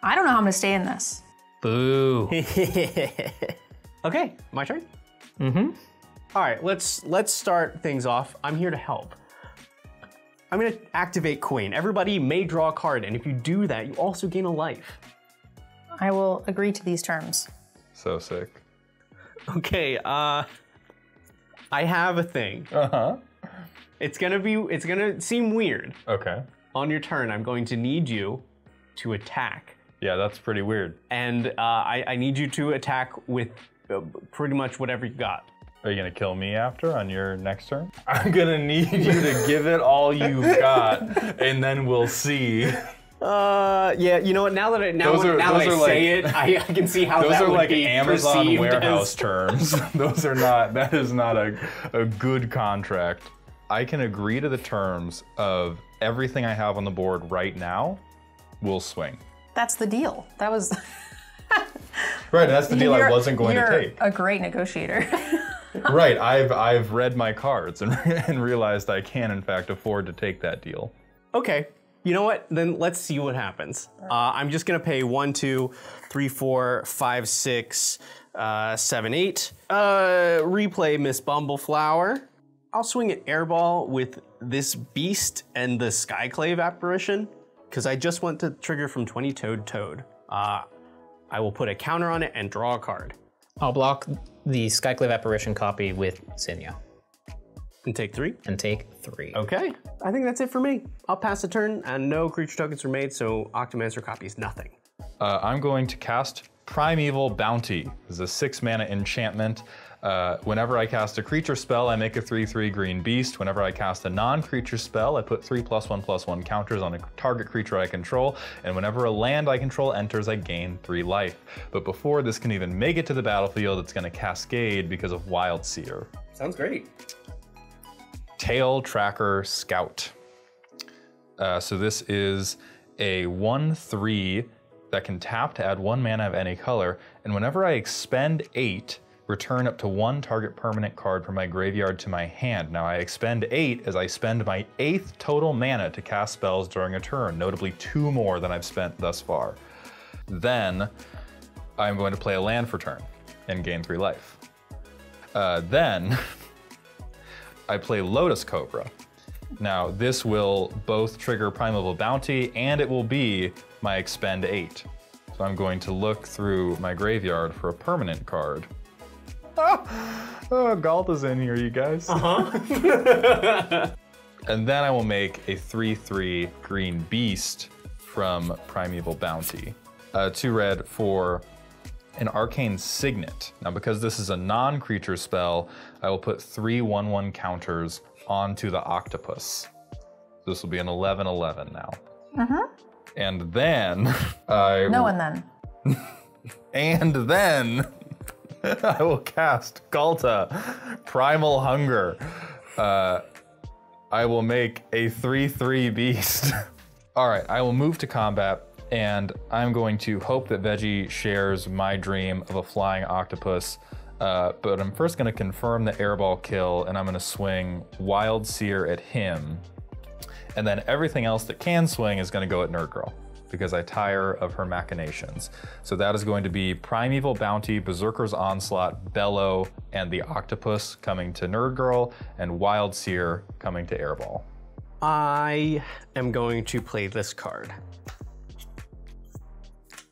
I don't know how I'm gonna stay in this. Boo. Okay, my turn. Mm-hmm. All right, let's let's start things off. I'm here to help. I'm gonna activate Queen. Everybody may draw a card, and if you do that, you also gain a life. I will agree to these terms. So sick. Okay, uh, I have a thing. Uh huh. It's gonna be. It's gonna seem weird. Okay. On your turn, I'm going to need you to attack, Yeah, that's pretty weird. and uh, I, I need you to attack with pretty much whatever you got. Are you gonna kill me after on your next turn? I'm gonna need you to give it all you've got, and then we'll see. Uh, yeah. You know what? Now that I now, Those are- now that I are say it, I, I can see how Those that are would like be Amazon warehouse as- terms. Those are not. That is not a a good contract. I can agree to the terms of everything I have on the board right now. We'll swing. That's the deal. That was. Right, that's the deal I You're- wasn't going to you're take. A great negotiator. right, I've I've read my cards and, and realized I can in fact afford to take that deal. Okay. You know what? Then let's see what happens. Uh, I'm just gonna pay one, two, three, four, five, six, uh, seven, eight. Uh, replay Miss Bumbleflower. I'll swing an airball with this beast and the Skyclave apparition because I just want to trigger from 20 Toed Toad. Uh, I will put a counter on it and draw a card I'll block the Skyclave Apparition copy with Zinnia and take three. and take three. Okay, I think that's it for me. I'll pass the turn, and no creature tokens were made, so Octomancer copies nothing. Uh, I'm going to cast Primeval Bounty. This is a six mana enchantment. Uh, whenever I cast a creature spell, I make a 3 3 green beast. Whenever I cast a non creature spell, I put 3 plus 1 plus 1 counters on a target creature I control. And whenever a land I control enters, I gain 3 life. But before this can even make it to the battlefield, it's going to cascade because of Wildsear. Sounds great. Tail Tracker Scout. Uh, so this is a 1 3 that can tap to add one mana of any color. And whenever I expend 8, return up to one target permanent card from my graveyard to my hand. Now I expend 8 as I spend my 8th total mana to cast spells during a turn, notably two more than I've spent thus far. Then I'm going to play a land for turn and gain 3 life. Uh, then I play Lotus Cobra. Now, this will both trigger Primeval Bounty and it will be my Expend 8. So I'm going to look through my graveyard for a permanent card. Oh, Ghalta's in here, you guys. Uh-huh. and then I will make a 3 3 green beast from Primeval Bounty. Uh, two red for an arcane signet. Now, because this is a non creature spell, I will put three 1 1 counters onto the octopus. This will be an 11 11 now. And then I. no one then. And then I will cast Ghalta, Primal Hunger. Uh, I will make a 3-3 beast. All right, I will move to combat, and I'm going to hope that Veggie shares my dream of a flying octopus. Uh, but I'm first going to confirm the airball kill, and I'm going to swing Wildsear at him. And then everything else that can swing is going to go at Nerd Girl because I tire of her machinations. So that is going to be Primeval Bounty, Berserker's Onslaught, Bello, and the Octopus coming to Nerd Girl, and Wildsear coming to Airball. I am going to play this card.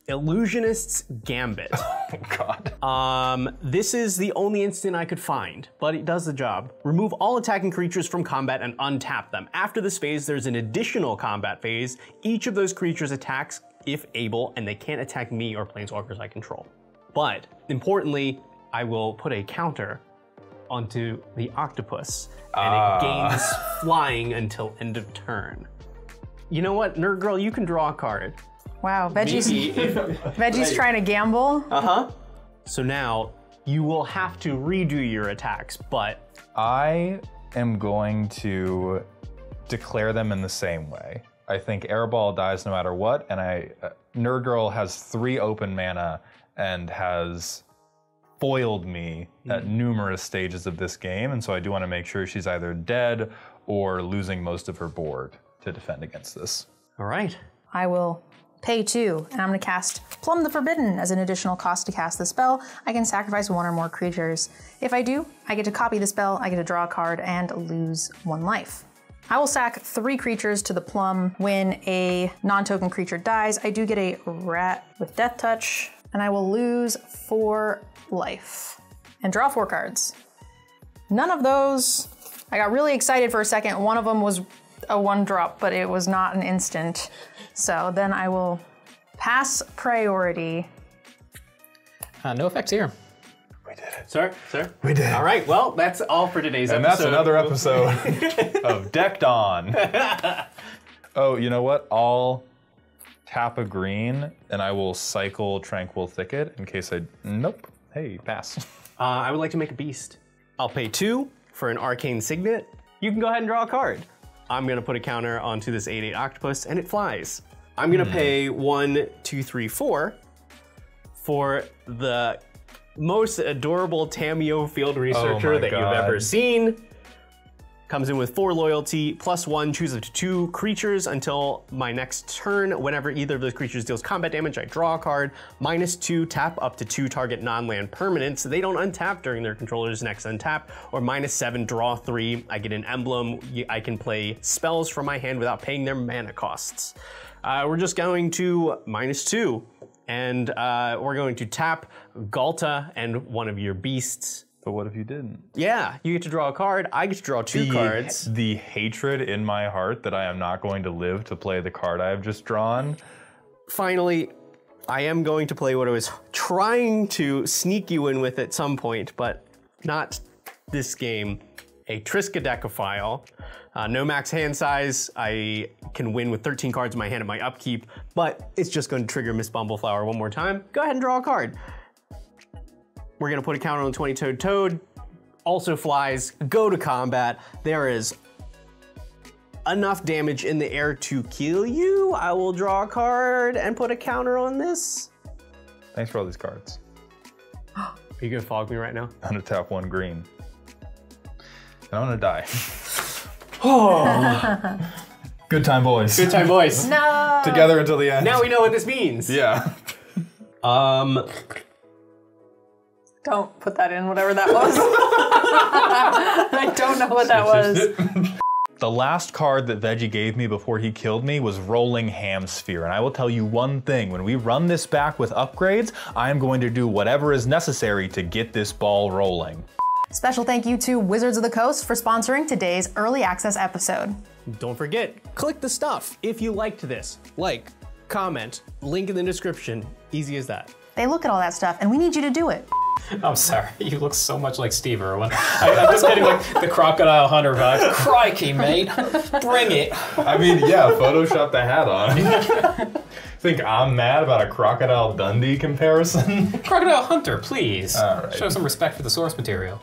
Illusionist's Gambit. Oh god. Um, this is the only instant I could find, but it does the job. Remove all attacking creatures from combat and untap them. After this phase, there's an additional combat phase. Each of those creatures attacks if able, and they can't attack me or planeswalkers I control. But importantly, I will put a counter onto the octopus, and it gains flying until end of turn. You know what, Nerd Girl, you can draw a card. Wow, Veggie's, Veggie's trying to gamble. Uh-huh. So now you will have to redo your attacks, but I am going to declare them in the same way. I think Airball dies no matter what, and I uh, Nerd Girl has three open mana and has foiled me at numerous stages of this game, and so I do want to make sure she's either dead or losing most of her board to defend against this. all right. I will pay two, and I'm gonna cast Plumb the Forbidden as an additional cost to cast the spell. I can sacrifice one or more creatures. If I do, I get to copy the spell, I get to draw a card, and lose one life. I will sack three creatures to the plum when a non-token creature dies. I do get a rat with death touch, and I will lose four life and draw four cards. None of those, I got really excited for a second. One of them was a one drop, but it was not an instant. So then I will pass priority. Uh, no effects here. We did it. Sir, sir. We did. All right, well, that's all for today's episode. And that's another episode of Decked Out. oh, you know what? I'll tap a green and I will cycle Tranquil Thicket in case I. Nope. Hey, pass. Uh, I would like to make a beast. I'll pay two for an arcane signet. You can go ahead and draw a card. I'm gonna put a counter onto this 8-8 octopus and it flies. I'm gonna hmm. pay one, two, three, four for the most adorable Tamiyo field oh researcher my that God. you've ever seen. Comes in with four loyalty, plus one, choose up to two creatures until my next turn. Whenever either of those creatures deals combat damage, I draw a card. Minus two, tap up to two target non-land permanents. So they don't untap during their controller's next untap. Or minus seven, draw three. I get an emblem. I can play spells from my hand without paying their mana costs. Uh, we're just going to minus two. And uh, we're going to tap Ghalta and one of your beasts. But what if you didn't? Yeah, you get to draw a card. I get to draw two The- cards. The hatred in my heart that I am not going to live to play the card I have just drawn. Finally, I am going to play what I was trying to sneak you in with at some point, but not this game. A Triskaidekaphile. Uh, no max hand size. I can win with 13 cards in my hand at my upkeep, but it's just going to trigger Miss Bumbleflower one more time. Go ahead and draw a card. We're going to put a counter on 20 Toed Toad. Also flies. Go to combat. There is enough damage in the air to kill you, I will draw a card and put a counter on this. Thanks for all these cards. Are you gonna fog me right now? I'm gonna tap one green. And I'm gonna die. oh. Good time, boys. Good time, boys. No! Together until the end. Now we know what this means. Yeah. Um, Don't put that in, whatever that was. I don't know what that was. The last card that Veggie gave me before he killed me was Rolling Hamsphere, and I will tell you one thing, when we run this back with upgrades, I am going to do whatever is necessary to get this ball rolling. Special thank you to Wizards of the Coast for sponsoring today's early access episode. don't forget, click the stuff if you liked this. Like, comment, link in the description. Easy as that. They look at all that stuff, and we need you to do it. I'm sorry, you look so much like Steve Irwin. I, I'm just getting like the crocodile hunter vibe. Crikey, mate, bring it. I mean, yeah, Photoshop the hat on. think I'm mad about a Crocodile Dundee comparison? Crocodile Hunter, please. All right. Show some respect for the source material.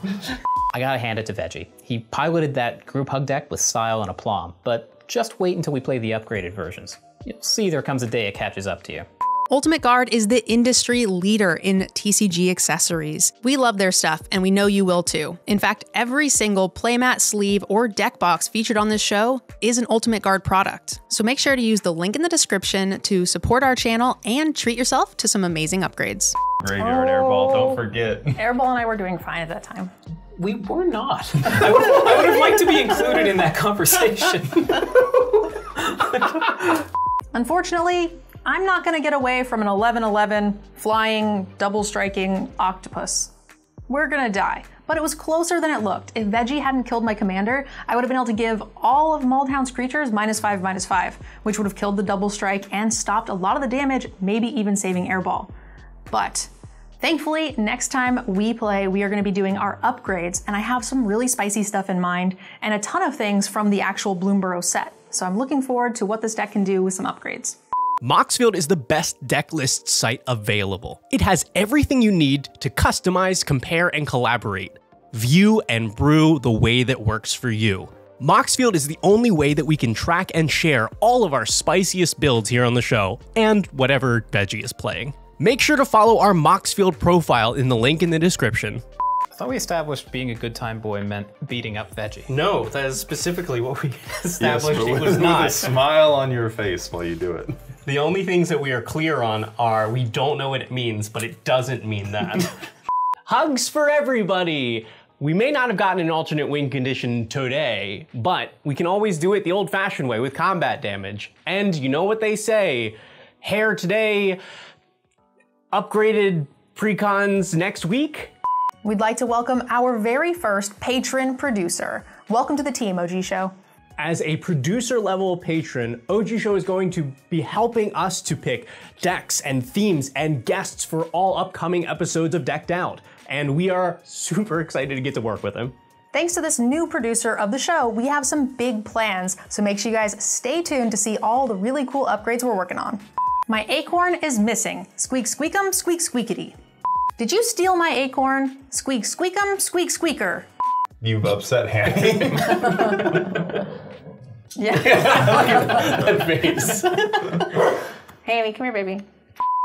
I gotta hand it to Veggie. He piloted that group hug deck with style and aplomb, but just wait until we play the upgraded versions. You'll see there comes a day it catches up to you. Ultimate Guard is the industry leader in TCG accessories. We love their stuff, and we know you will too. In fact, every single playmat, sleeve, or deck box featured on this show is an Ultimate Guard product. So make sure to use the link in the description to support our channel and treat yourself to some amazing upgrades. Graveyard Airball, don't oh. forget. Airball and I were doing fine at that time. We were not. I would, I would have liked to be included in that conversation. Unfortunately, I'm not gonna get away from an 11-11 flying, double striking octopus. We're gonna die. But it was closer than it looked. If Veggie hadn't killed my commander, I would have been able to give all of Maldhound's creatures minus five, minus five, which would have killed the double strike and stopped a lot of the damage, maybe even saving airball. But thankfully, next time we play, we are going to be doing our upgrades, and I have some really spicy stuff in mind and a ton of things from the actual Bloomburrow set. So I'm looking forward to what this deck can do with some upgrades. Moxfield is the best deck list site available. It has everything you need to customize, compare, and collaborate. View and brew the way that works for you. Moxfield is the only way that we can track and share all of our spiciest builds here on the show, and whatever Veggie is playing. Make sure to follow our Moxfield profile in the link in the description. I thought we established being a good time boy meant beating up Veggie. No, that is specifically what we established but it with, was not. a smile on your face while you do it. The only things that we are clear on are we don't know what it means, but it doesn't mean that. Hugs for everybody! We may not have gotten an alternate win condition today, but we can always do it the old fashioned way with combat damage. And you know what they say hair today, upgraded precons next week? We'd like to welcome our very first patron producer. Welcome to the team, OG Show. As a producer level patron, OG Show is going to be helping us to pick decks and themes and guests for all upcoming episodes of Decked Out. And we are super excited to get to work with him. Thanks to this new producer of the show, we have some big plans, so make sure you guys stay tuned to see all the really cool upgrades we're working on. My acorn is missing. Squeak squeakum, squeak squeakity. Did you steal my acorn? Squeak squeakum, squeak squeaker. You've upset Hanny. Yeah. That face. hey, Amy, come here, baby.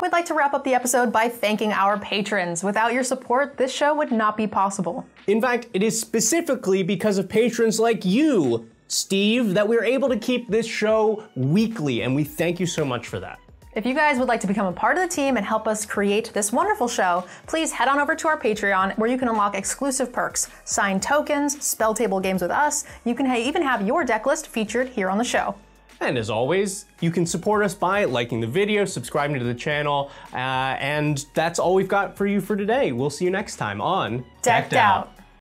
We'd like to wrap up the episode by thanking our patrons. Without your support, this show would not be possible. In fact, it is specifically because of patrons like you, Steve, that we're able to keep this show weekly, and we thank you so much for that. If you guys would like to become a part of the team and help us create this wonderful show, please head on over to our Patreon where you can unlock exclusive perks, signed tokens, spell table games with us. You can even have your deck list featured here on the show. And as always, you can support us by liking the video, subscribing to the channel, uh, and that's all we've got for you for today. We'll see you next time on Decked Out.